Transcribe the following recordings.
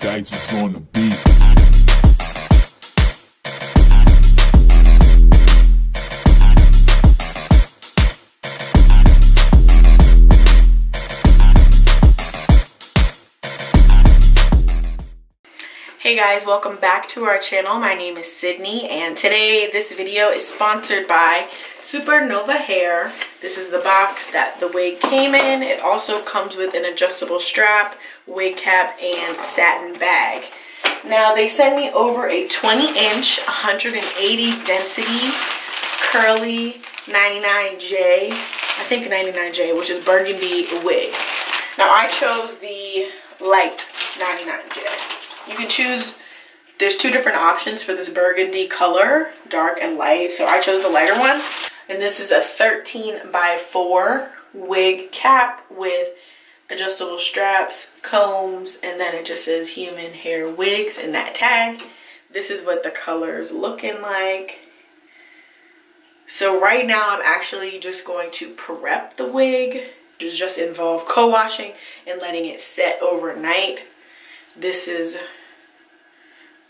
Dice is on the beat. Hey guys, welcome back to our channel. My name is Sydney and today this video is sponsored by Supernova Hair. This is the box that the wig came in. It also comes with an adjustable strap, wig cap, and satin bag. Now they sent me over a 20 inch, 180 density, curly 99J, I think 99J, which is burgundy wig. Now I chose the light 99J. You can choose, there's two different options for this burgundy color, dark and light. So I chose the lighter one. And this is a 13 by 4 wig cap with adjustable straps, combs, and then it just says human hair wigs in that tag. This is what the color is looking like. So right now I'm actually just going to prep the wig. It just involve co-washing and letting it set overnight. This is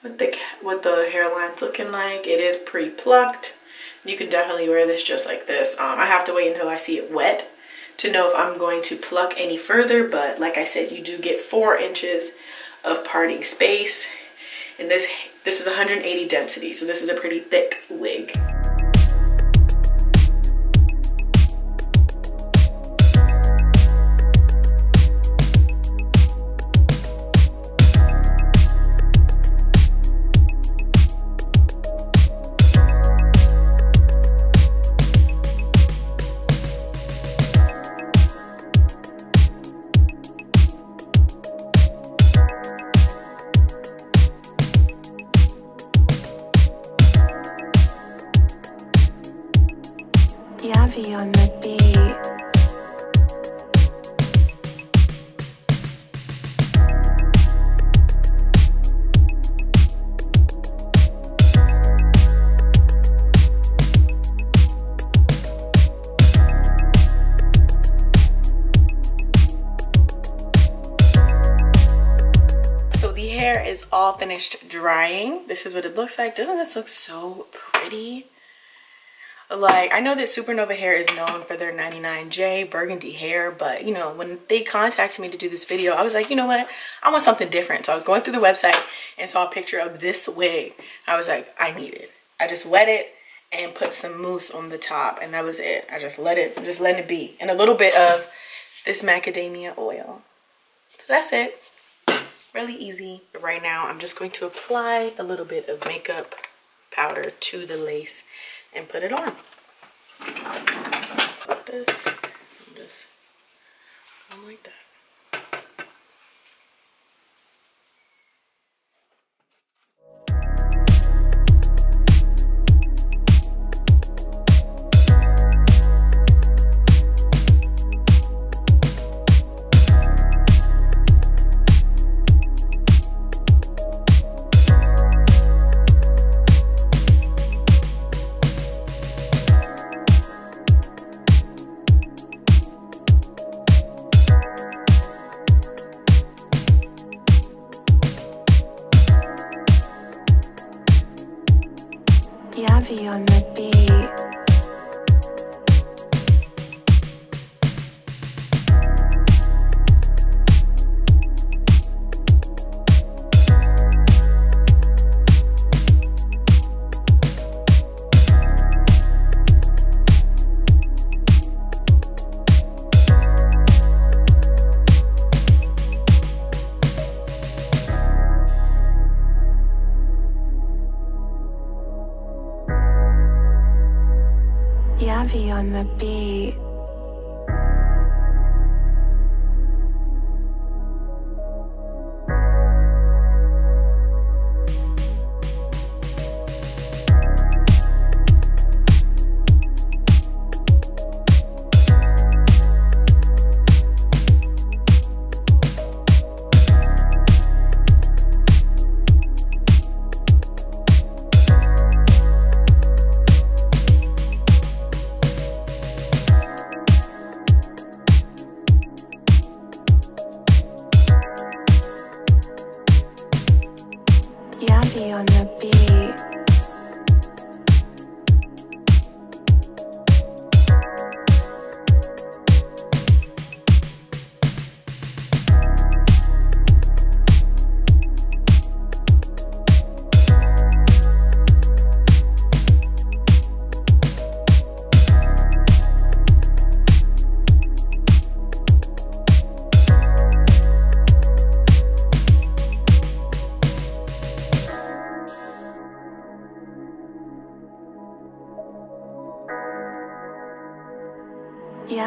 what the what the hairline's looking like. It is pre-plucked. You can definitely wear this just like this. Um, I have to wait until I see it wet to know if I'm going to pluck any further. But like I said, you do get four inches of parting space. And this this is 180 density, so this is a pretty thick wig. Yavi on the beat. So the hair is all finished drying. This is what it looks like. Doesn't this look so pretty? Like, I know that Supernova Hair is known for their 99J burgundy hair, but you know, when they contacted me to do this video, I was like, you know what? I want something different. So I was going through the website and saw a picture of this wig. I was like, I need it. I just wet it and put some mousse on the top and that was it. I just let it, just let it be. And a little bit of this macadamia oil. So that's it really easy. Right now, I'm just going to apply a little bit of makeup powder to the lace and put it on. Like this, and just on like that. Yavi on the beat. On the beat. Yabby on the beat.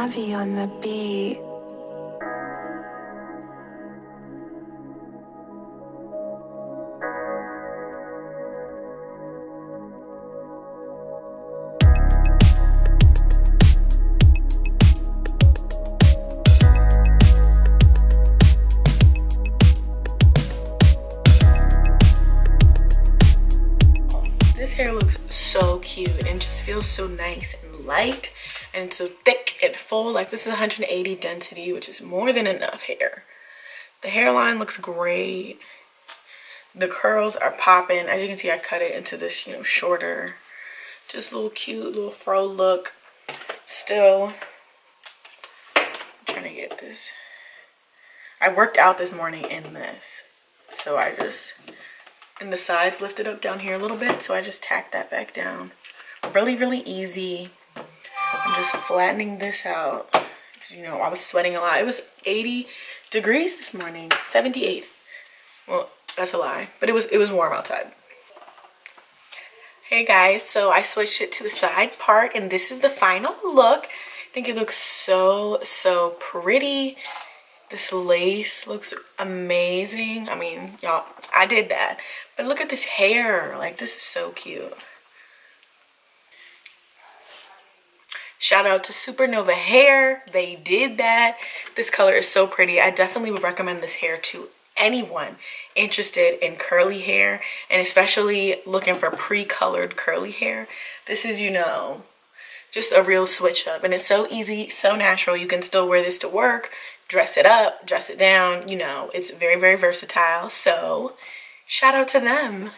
Yavi on the beat. This hair looks so cute and just feels so nice and light and so thick and full. Like this is 180 density, which is more than enough hair. The hairline looks great. The curls are popping. As you can see, I cut it into this, you know, shorter, just little cute little fro look. Still I'm trying to get this. I worked out this morning in this. So I just, and the sides lifted up down here a little bit. So I just tacked that back down. Really, really easy. Just flattening this out. You know, I was sweating a lot. It was 80 degrees this morning, 78. Well, that's a lie, but it was it was warm outside. Hey guys, so I switched it to a side part and this is the final look. I think it looks so, so pretty. This lace looks amazing. I mean, y'all, I did that. But look at this hair. Like, this is so cute. Shout out to Supernova Hair. They did that. This color is so pretty. I definitely would recommend this hair to anyone interested in curly hair and especially looking for pre-colored curly hair. This is, you know, just a real switch up and it's so easy, so natural. You can still wear this to work, dress it up, dress it down. You know, it's very, very versatile. So shout out to them.